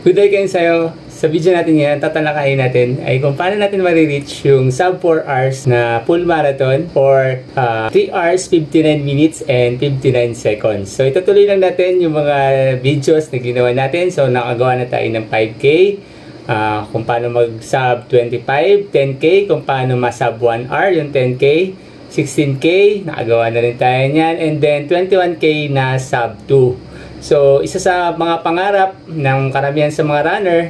Good day kayo sa'yo. Sa video natin ngayon, tatalakayin natin ay kung paano natin marireach yung sub 4 hours na full marathon for uh, 3 hours, 59 minutes, and 59 seconds. So, itutuloy lang natin yung mga videos na ginawa natin. So, nakagawa na tayo ng 5K, uh, kung paano mag-sub 25, 10K, kung paano ma-sub 1 hour yung 10K, 16K, nakagawa na rin tayo niyan, and then 21K na sub 2. So, isa sa mga pangarap ng karamihan sa mga runner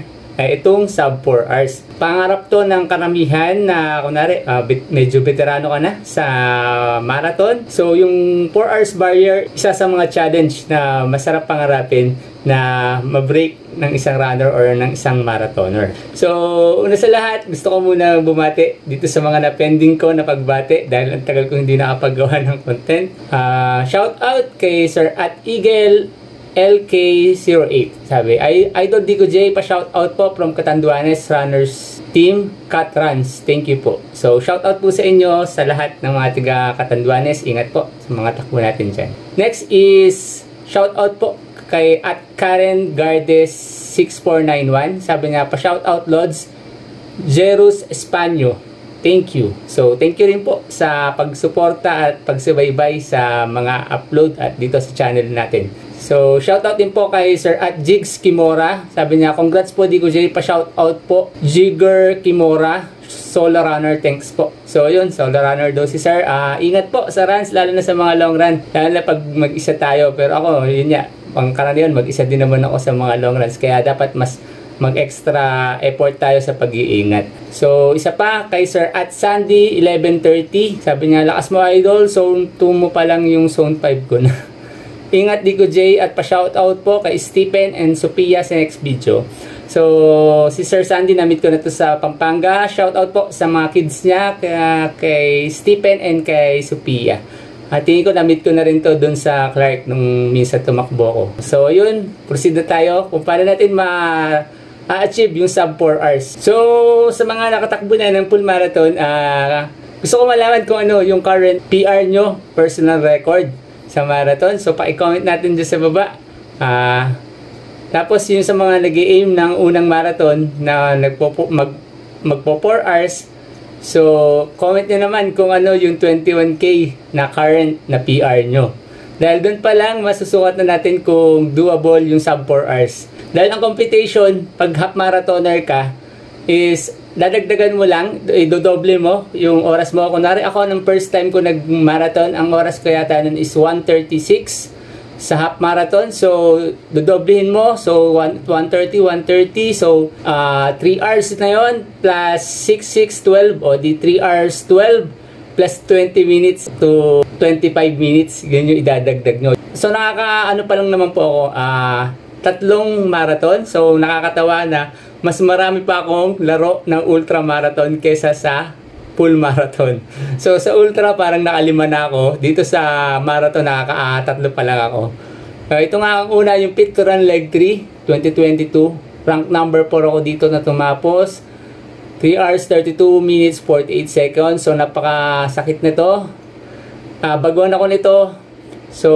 ay itong sub 4 hours. Pangarap to ng karamihan na kunwari uh, medyo veterano ka na sa marathon. So, yung 4 hours barrier, isa sa mga challenge na masarap pangarapin na ma-break ng isang runner or ng isang marathoner. So, una sa lahat, gusto ko muna bumati dito sa mga na-pending ko na pagbati dahil ang tagal ko hindi nakapagawa ng content. Uh, shout out kay Sir at Eagle LK08. Sabi, I Idol Dico J, pa-shout out po from Catanduanes Runners Team Cat Runs. Thank you po. So, shout out po sa inyo sa lahat ng mga tiga Catanduanes. Ingat po sa mga takbo natin dyan. Next is, shout out po kay at Karen Gardes 6491. Sabi nga, pa-shout out Lods Jerus Espanyo. Thank you. So, thank you rin po sa pagsuporta at pagsubaybay sa mga upload at dito sa channel natin. So, shoutout din po kay Sir at Jigs Kimora. Sabi niya, congrats po Digo J. Pa-shoutout po. Jigger Kimora. Solar Runner, thanks po. So, yun, Solar Runner daw si Sir. Uh, ingat po sa runs, lalo na sa mga long run. Lalo na pag mag-isa tayo. Pero ako, yun niya, pang karaniwan, mag-isa din naman ako sa mga long runs. Kaya dapat mas mag-extra effort tayo sa pag-iingat. So, isa pa kay Sir at Sandy 1130. Sabi niya, lakas mo idol, zone 2 mo pa lang yung zone 5 ko na. Ingat Digo J at pa-shoutout po kay Stephen and Sophia sa next video. So, si Sir Sandy, na-meet ko na to sa Pampanga. Shoutout po sa mga kids niya, kay, kay Stephen and kay Sophia. At tingin ko, na-meet ko na rin to dun sa Clark nung minsan tumakbo ko. So, yun, proceed na tayo kung paano natin ma achieve yung sub 4 hours. So, sa mga nakatakbo na ng full marathon, uh, gusto ko malaman kung ano yung current PR nyo, personal record sa marathon. So, pa-comment natin dyan sa baba. Uh, tapos, yung sa mga nag aim ng unang marathon na nagpo mag, magpo 4 hours, so, comment nyo naman kung ano yung 21K na current na PR nyo. Dahil doon pa lang, masusukat na natin kung doable yung sub 4 hours. Dahil ang computation, pag half marathoner ka, is dadagdagan mo lang, idodoble mo yung oras mo. Kunwari ako, nung first time ko nag-marathon, ang oras ko yata nun is 136 sa half marathon. So, dodoblehin mo. So, 130, 130. So, uh, 3 hours na yon plus 6, 6, 12. O, di 3 hours 12 plus 20 minutes to 25 minutes. Ganyan yung idadagdag nyo. So, nakaka, ano pa lang naman po ako, ah, uh, tatlong marathon. So, nakakatawa na mas marami pa akong laro ng ultra marathon kesa sa full marathon. So sa ultra parang nakalima na ako. Dito sa marathon nakaka-tatlo pa lang ako. Uh, ito nga ang una yung Pit to Run Leg 3 2022. Rank number 4 ako dito na tumapos. 3 hours 32 minutes 48 seconds. So napakasakit nito. Uh, baguhan ako nito. So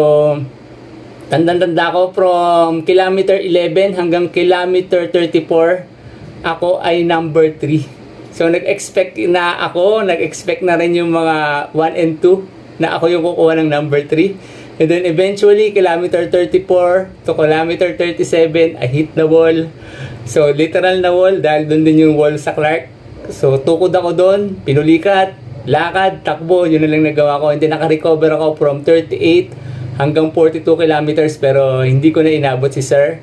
tandang-tanda ko from kilometer 11 hanggang kilometer 34 ako ay number 3. So, nag-expect na ako, nag-expect na rin yung mga 1 and 2 na ako yung kukuha ng number 3. And then eventually, kilometer 34 to kilometer 37, I hit the wall. So, literal na wall dahil doon din yung wall sa Clark. So, tukod ako doon, pinulikat, lakad, takbo, yun na lang nagawa ko. And then, naka-recover ako from 38 hanggang 42 kilometers pero hindi ko na inabot si Sir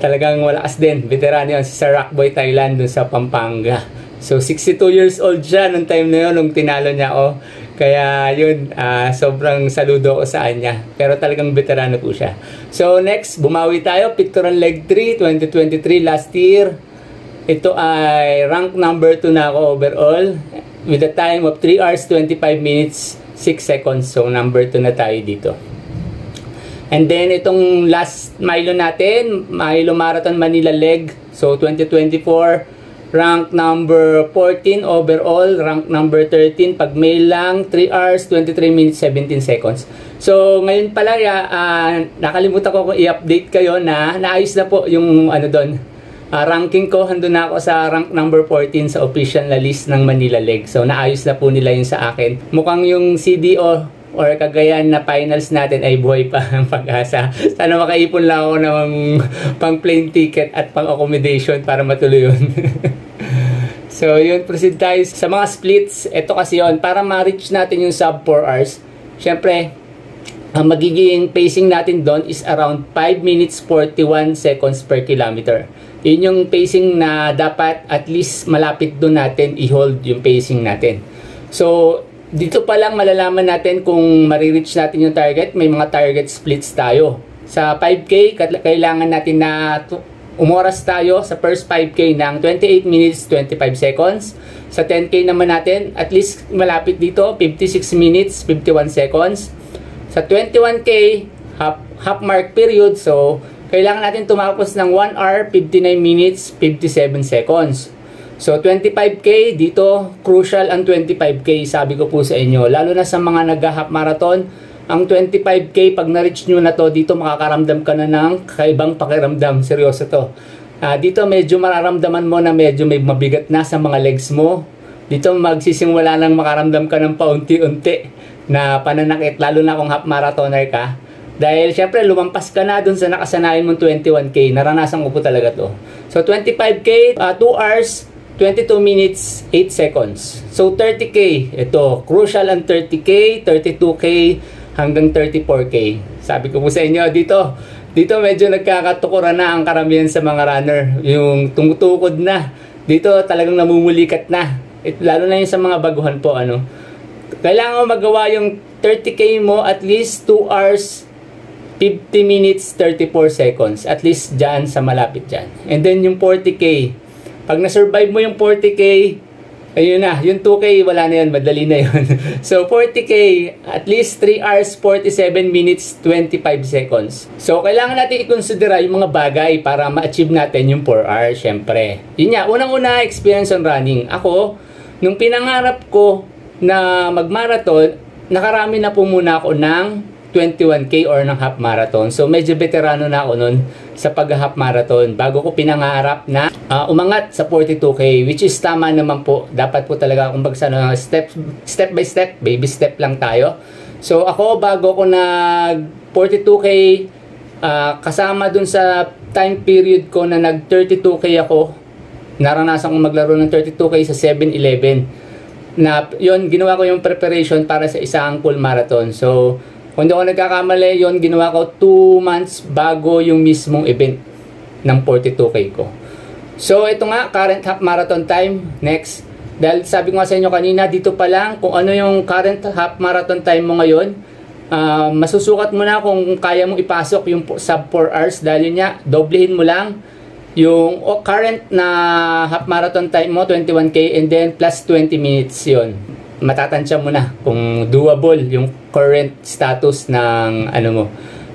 talagang walakas din. Veterano yun si Sir Rockboy Thailand dun sa Pampanga. So, 62 years old siya nung time na yun, nung tinalo niya ako. Kaya yun, uh, sobrang saludo ko sa kanya. Pero talagang veterano po siya. So, next, bumawi tayo. Pictorial Leg 3, 2023, last year. Ito ay rank number 2 na ako overall. With a time of 3 hours, 25 minutes, 6 seconds. So, number 2 na tayo dito. And then itong last Milo natin, Milo Marathon Manila Leg. So 2024, rank number 14 overall, rank number 13 pag male lang, 3 hours, 23 minutes, 17 seconds. So, ngayon pala, uh, nakalimutan ko i-update kayo na naayos na po yung ano doon, uh, ranking ko, handun na ako sa rank number 14 sa official na list ng Manila Leg. So, naayos na po nila yun sa akin. Mukhang yung CDO or kagayan na finals natin ay buhay pa ang pag-asa. Sana makaipon lang ako ng pang plane ticket at pang accommodation para matuloy yun. so yun, proceed tayo sa mga splits. Ito kasi yun, para ma-reach natin yung sub 4 hours, syempre, ang magiging pacing natin doon is around 5 minutes 41 seconds per kilometer. Yun yung pacing na dapat at least malapit doon natin i-hold yung pacing natin. So, dito pa lang malalaman natin kung marireach natin yung target. May mga target splits tayo. Sa 5K, kailangan natin na umoras tayo sa first 5K ng 28 minutes 25 seconds. Sa 10K naman natin, at least malapit dito, 56 minutes 51 seconds. Sa 21K, half, half mark period, so kailangan natin tumapos ng 1 hour 59 minutes 57 seconds. So 25k dito, crucial ang 25k sabi ko po sa inyo. Lalo na sa mga nag-half marathon, ang 25k pag na-reach nyo na to, dito makakaramdam ka na ng kaibang pakiramdam. Seryoso to. Uh, dito medyo mararamdaman mo na medyo may mabigat na sa mga legs mo. Dito magsisimula nang makaramdam ka ng paunti-unti na pananakit, lalo na kung half marathoner ka. Dahil syempre lumampas ka na dun sa nakasanayan mong 21k. Naranasan ko po talaga to. So 25k, uh, 2 hours, 22 minutes 8 seconds. So 30k, ito, crucial ang 30k, 32k hanggang 34k. Sabi ko po sa inyo dito, dito medyo nagkakatukuran na ang karamihan sa mga runner. Yung tumutukod na. Dito talagang namumulikat na. It, lalo na yung sa mga baguhan po ano. Kailangan mo magawa yung 30k mo at least 2 hours 50 minutes 34 seconds. At least dyan sa malapit dyan. And then yung 40k pag na-survive mo yung 40k, ayun na, yung 2k, wala na yun, madali na yun. so, 40k, at least 3 hours, 47 minutes, 25 seconds. So, kailangan natin i-considera yung mga bagay para ma-achieve natin yung 4 hours, syempre. Yun nga, unang-una, experience on running. Ako, nung pinangarap ko na mag-marathon, nakarami na po muna ako ng 21K or ng half marathon. So medyo veterano na ako noon sa pag-half marathon bago ko pinangarap na uh, umangat sa 42K which is tama naman po. Dapat po talaga kung bagsa no, step, step by step, baby step lang tayo. So ako bago ko nag 42K uh, ah, kasama dun sa time period ko na nag 32K ako naranasan kong maglaro ng 32K sa 7-Eleven na yon ginawa ko yung preparation para sa isang full marathon. So, kung hindi ako nagkakamali, yon ginawa ko 2 months bago yung mismong event ng 42K ko. So, ito nga, current half marathon time. Next. Dahil sabi ko nga sa inyo kanina, dito pa lang, kung ano yung current half marathon time mo ngayon, uh, masusukat mo na kung kaya mong ipasok yung sub 4 hours. Dahil yun nga, doblehin mo lang yung current na half marathon time mo, 21K, and then plus 20 minutes yon matatansya mo na kung doable yung current status ng ano mo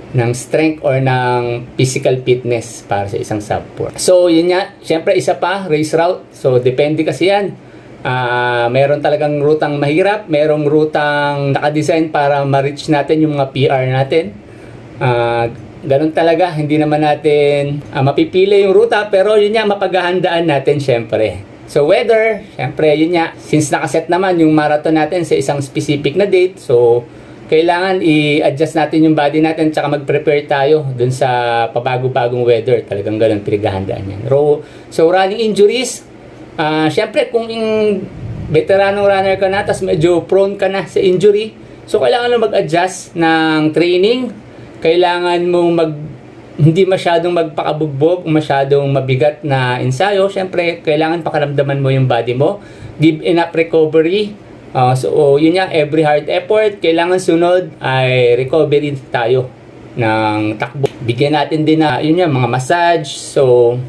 ng strength or ng physical fitness para sa isang sub 4. So, yun nga, syempre isa pa, race route. So, depende kasi yan. Uh, meron talagang rutang mahirap, merong rutang nakadesign para ma-reach natin yung mga PR natin. Uh, ganun talaga, hindi naman natin uh, mapipili yung ruta, pero yun nga, mapaghahandaan natin syempre. So weather, syempre yun nga, since nakaset naman yung marathon natin sa isang specific na date, so kailangan i-adjust natin yung body natin tsaka mag-prepare tayo dun sa pabago-bagong weather. Talagang ganun pinaghahandaan yan. So running injuries, uh, syempre kung yung veteranong runner ka na, tapos medyo prone ka na sa injury, so kailangan mo mag-adjust ng training, kailangan mong mag hindi masyadong magpakabugbog, masyadong mabigat na ensayo, syempre, kailangan pakaramdaman mo yung body mo. Give enough recovery. Uh, so, oh, yun nga, every hard effort, kailangan sunod ay recovery tayo ng takbo. Bigyan natin din na, yun nga, mga massage. So,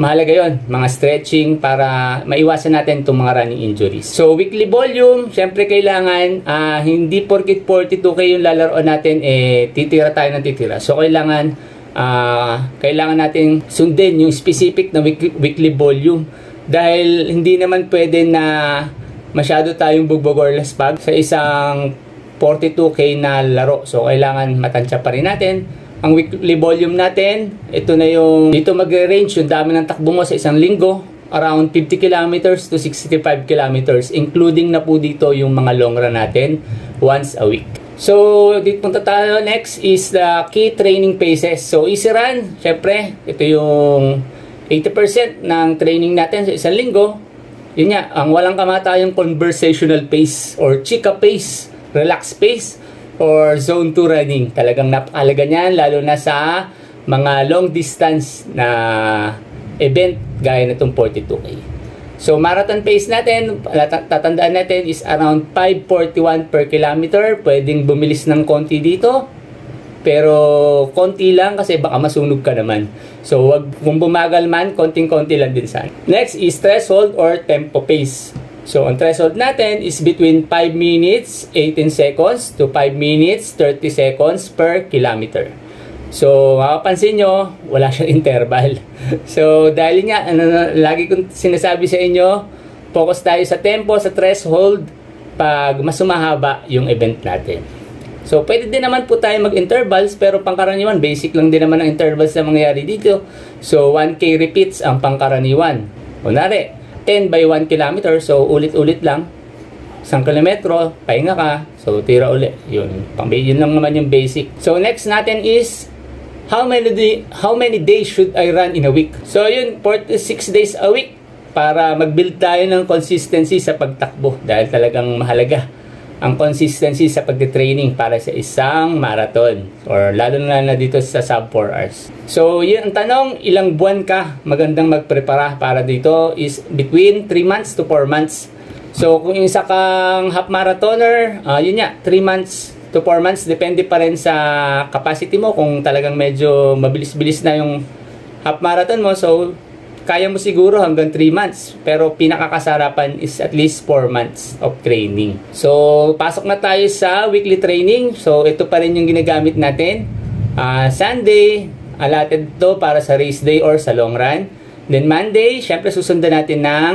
mahalaga yon mga stretching para maiwasan natin itong mga running injuries. So, weekly volume, syempre kailangan, uh, hindi porkit 42K yung lalaroan natin, eh, titira tayo ng titira. So, kailangan uh, kailangan natin sundin yung specific na weekly, weekly volume. dahil hindi naman pwede na masyado tayong bugbog or laspag sa isang 42K na laro. So, kailangan matansya pa rin natin. Ang weekly volume natin, ito na yung, dito magre-range yung dami ng takbo mo sa isang linggo. Around 50 kilometers to 65 kilometers, including na po dito yung mga long run natin once a week. So, dito punta tayo next is the key training paces. So, easy run, syempre, ito yung 80% ng training natin sa isang linggo. Yun nga, ang walang kamatayang conversational pace or chika pace, relax pace, or zone 2 running. Talagang napakalaga niyan, lalo na sa mga long distance na event gaya na itong 42K. So, marathon pace natin, tatandaan natin is around 541 per kilometer. Pwedeng bumilis ng konti dito. Pero, konti lang kasi baka masunog ka naman. So, wag, kung bumagal man, konting-konti lang din sana. Next is threshold or tempo pace. So, ang threshold natin is between 5 minutes 18 seconds to 5 minutes 30 seconds per kilometer. So, makapansin nyo, wala siyang interval. so, dahil nga, ano, lagi kong sinasabi sa inyo, focus tayo sa tempo, sa threshold, pag mas sumahaba yung event natin. So, pwede din naman po tayo mag-intervals, pero pangkaraniwan, basic lang din naman ang intervals na mangyayari dito. So, 1K repeats ang pangkaraniwan. Kunwari, 10 by 1 kilometer, so ulit-ulit lang. Isang kilometro, pahinga ka, so tira ulit. Yun, pang yun lang naman yung basic. So, next natin is how many day, how many days should I run in a week? So yun, 4 to 6 days a week para mag-build tayo ng consistency sa pagtakbo dahil talagang mahalaga ang consistency sa pagte-training para sa isang marathon or lalo na na dito sa sub 4 hours. So, yun ang tanong, ilang buwan ka magandang magprepara para dito is between 3 months to 4 months. So, kung isa kang half marathoner, uh, yun nga, 3 months to 4 months. Depende pa rin sa capacity mo kung talagang medyo mabilis-bilis na yung half marathon mo. So, kaya mo siguro hanggang 3 months. Pero pinakakasarapan is at least 4 months of training. So, pasok na tayo sa weekly training. So, ito pa rin yung ginagamit natin. Uh, Sunday, allotted to para sa race day or sa long run. Then Monday, syempre susundan natin ng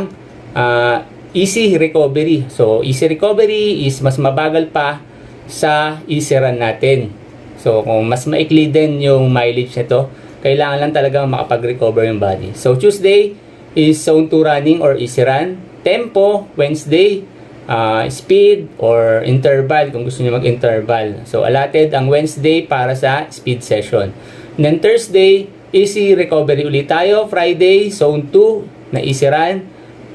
uh, easy recovery. So, easy recovery is mas mabagal pa sa easy run natin. So, kung mas maikli din yung mileage nito, kailangan lang talaga makapag-recover yung body. So, Tuesday is zone 2 running or easy run. Tempo, Wednesday, uh, speed or interval kung gusto niyo mag-interval. So, allotted ang Wednesday para sa speed session. And then Thursday, easy recovery ulit tayo. Friday, zone 2 na easy run.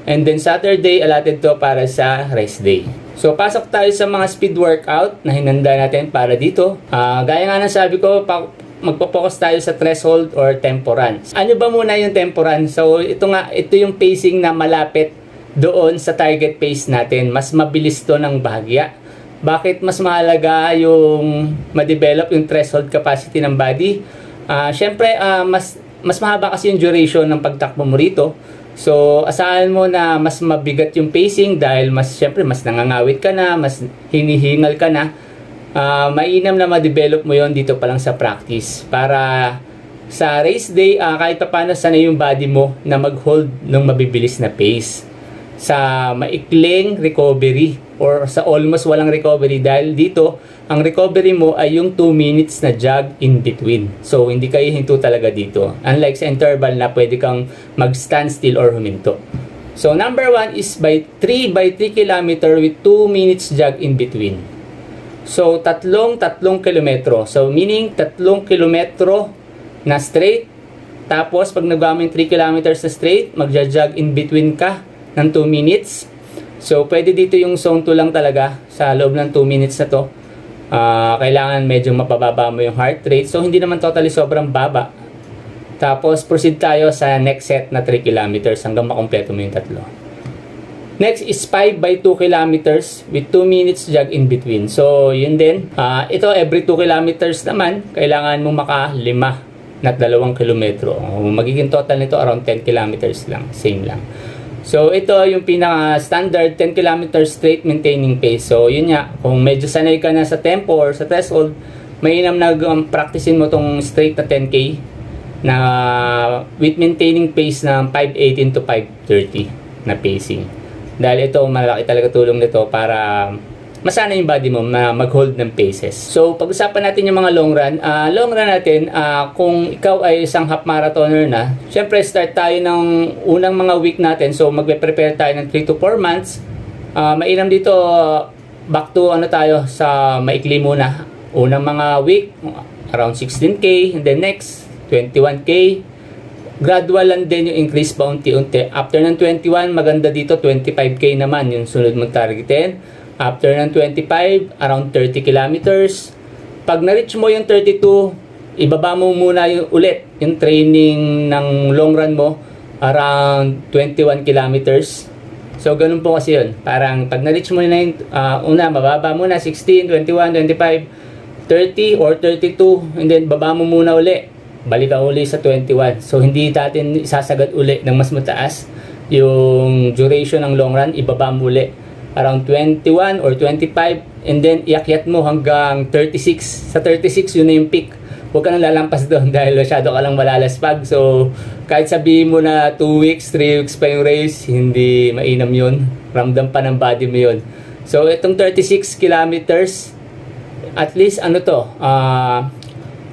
And then Saturday, allotted to para sa rest day. So, pasok tayo sa mga speed workout na hinanda natin para dito. Uh, gaya nga ng sabi ko, pa, magpo-focus tayo sa threshold or tempo run. Ano ba muna yung tempo run? So, ito nga, ito yung pacing na malapit doon sa target pace natin. Mas mabilis to ng bahagya. Bakit mas mahalaga yung ma-develop yung threshold capacity ng body? Uh, Siyempre, uh, mas, mas mahaba kasi yung duration ng pagtakbo mo rito. So, asahan mo na mas mabigat yung pacing dahil mas, syempre, mas nangangawit ka na, mas hinihingal ka na. Uh, mainam na ma-develop mo yon dito pa lang sa practice para sa race day, uh, kahit pa paano sana yung body mo na mag-hold ng mabibilis na pace sa maikling recovery or sa almost walang recovery dahil dito ang recovery mo ay yung 2 minutes na jog in between. So, hindi kayo hinto talaga dito. Unlike sa interval na pwede kang mag-stand still or huminto. So, number 1 is by 3 by 3 kilometer with 2 minutes jog in between. So, tatlong tatlong kilometro. So, meaning tatlong kilometro na straight. Tapos, pag nagawa mo 3 kilometers na straight, magja-jog in between ka ng 2 minutes. So, pwede dito yung zone 2 lang talaga sa loob ng 2 minutes na to uh, kailangan medyo mapababa mo yung heart rate. So, hindi naman totally sobrang baba. Tapos, proceed tayo sa next set na 3 kilometers hanggang makompleto mo yung tatlo. Next is 5 by 2 kilometers with 2 minutes jog in between. So, yun din. Uh, ito, every 2 kilometers naman, kailangan mo maka 5 na 2 kilometro. Magiging total nito around 10 kilometers lang. Same lang. So, ito yung pinaka-standard 10 km straight maintaining pace. So, yun nga, kung medyo sanay ka na sa tempo or sa threshold, mainam na um, practicein mo tong straight na 10K na with maintaining pace ng 518 to 530 na pacing. Dahil ito, malaki talaga tulong nito para masana yung body mo na mag-hold ng paces. So, pag-usapan natin yung mga long run. Uh, long run natin, uh, kung ikaw ay isang half marathoner na, syempre start tayo ng unang mga week natin. So, magpe-prepare tayo ng 3 to 4 months. Uh, mainam dito, back to ano tayo sa maikli muna. Unang mga week, around 16K. And then next, 21K. Gradual lang din yung increase pa unti-unti. After ng 21, maganda dito, 25K naman yung sunod mong targetin. After ng 25, around 30 kilometers. Pag na-reach mo yung 32, ibaba mo muna yung ulit yung training ng long run mo around 21 kilometers. So, ganun po kasi yun. Parang pag na-reach mo na yung uh, una, mababa muna 16, 21, 25, 30 or 32 and then baba mo muna uli. Balik uli sa 21. So, hindi natin isasagad uli ng mas mataas yung duration ng long run, ibaba mo uli. Around 21 or 25 and then iakyat mo hanggang 36 sa 36 yun na yung peak. Huwag ka nang lalampas doon dahil masyado ka lang malalaspag. So kahit sabihin mo na 2 weeks 3 weeks pa yung race hindi mainam yun. Ramdam pa ng body mo yun. So itong 36 kilometers at least ano to uh,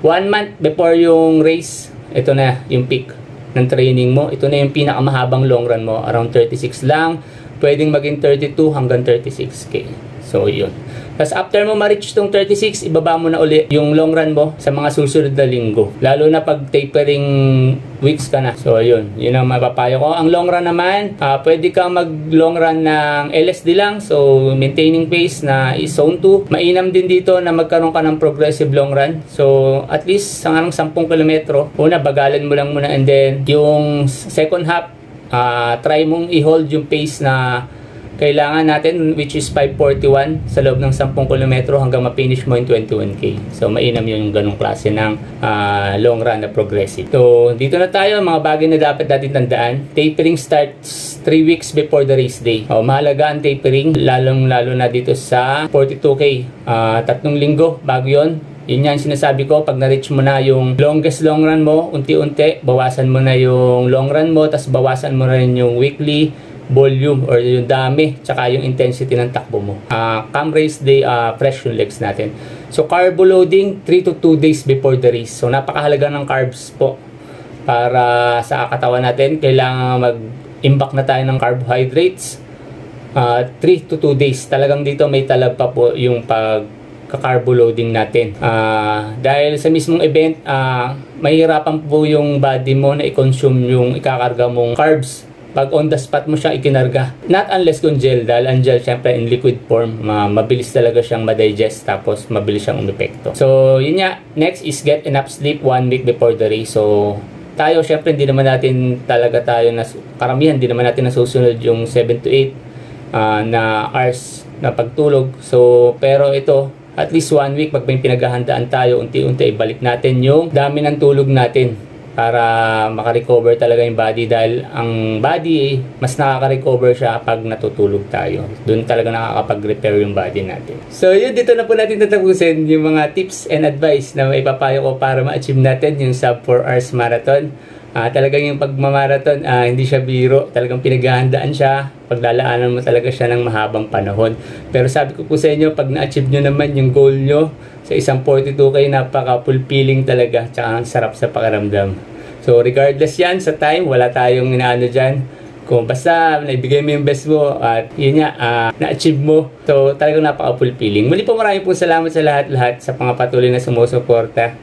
one month before yung race ito na yung peak ng training mo ito na yung pinakamahabang long run mo around 36 lang pwedeng maging 32 hanggang 36k. So, yun. Tapos after mo ma-reach tong 36, ibaba mo na uli yung long run mo sa mga susunod na linggo. Lalo na pag tapering weeks ka na. So, yun. Yun ang mapapayo ko. Ang long run naman, uh, pwede kang mag long run ng LSD lang. So, maintaining pace na is zone 2. Mainam din dito na magkaroon ka ng progressive long run. So, at least sa 10 kilometro, una, bagalan mo lang muna and then yung second half, uh, try mong i-hold yung pace na kailangan natin which is 541 sa loob ng 10 km hanggang ma-finish mo yung 21k. So mainam yun yung ganong klase ng uh, long run na progressive. So dito na tayo mga bagay na dapat natin tandaan. Tapering starts 3 weeks before the race day. Oh, mahalaga ang tapering lalong lalo na dito sa 42k. Uh, tatlong linggo bago yon yun yan sinasabi ko, pag na-reach mo na yung longest long run mo, unti-unti, bawasan mo na yung long run mo, tapos bawasan mo na rin yung weekly volume or yung dami, tsaka yung intensity ng takbo mo. Uh, come race day, uh, fresh yung legs natin. So, carbo loading, 3 to 2 days before the race. So, napakahalaga ng carbs po para sa katawan natin. Kailangan mag-imbak na tayo ng carbohydrates. Uh, 3 to 2 days. Talagang dito may talab pa po yung pag kakarbo loading natin. Uh, dahil sa mismong event, uh, mahirapan po yung body mo na i-consume yung ikakarga mong carbs pag on the spot mo siya ikinarga. Not unless kung gel, dahil ang gel syempre in liquid form, ma mabilis talaga siyang ma-digest tapos mabilis siyang umepekto. So, yun nga. Next is get enough sleep one week before the race. So, tayo syempre hindi naman natin talaga tayo na karamihan hindi naman natin nasusunod yung 7 to 8 uh, ah, na hours na pagtulog. So, pero ito at least one week pag may pinaghahandaan tayo, unti-unti ibalik natin yung dami ng tulog natin para makarecover talaga yung body dahil ang body mas nakaka-recover siya pag natutulog tayo. Doon talaga nakakapag-repair yung body natin. So yun, dito na po natin tatapusin yung mga tips and advice na maipapayo ko para ma-achieve natin yung sub 4 hours marathon. Uh, talagang yung pagmamarathon, uh, hindi siya biro. Talagang pinaghahandaan siya. Paglalaanan mo talaga siya ng mahabang panahon. Pero sabi ko po sa inyo, pag na-achieve nyo naman yung goal nyo sa isang 42K, napaka-fulfilling talaga. Tsaka ang sarap sa pakiramdam. So, regardless yan sa time, wala tayong inaano dyan. Kung basta naibigay mo yung best mo at yun nga, uh, na-achieve mo. So, talagang napaka-fulfilling. Muli po marami pong salamat sa lahat-lahat sa mga patuloy na sumusuporta.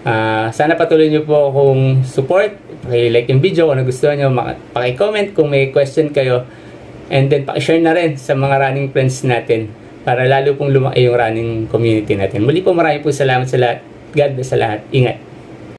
Uh, sana patuloy nyo po akong support paki-like yung video kung nagustuhan nyo, paki-comment kung may question kayo, and then paki-share na rin sa mga running friends natin para lalo pong lumaki yung running community natin. Muli po marami po salamat sa lahat. God bless sa lahat. Ingat.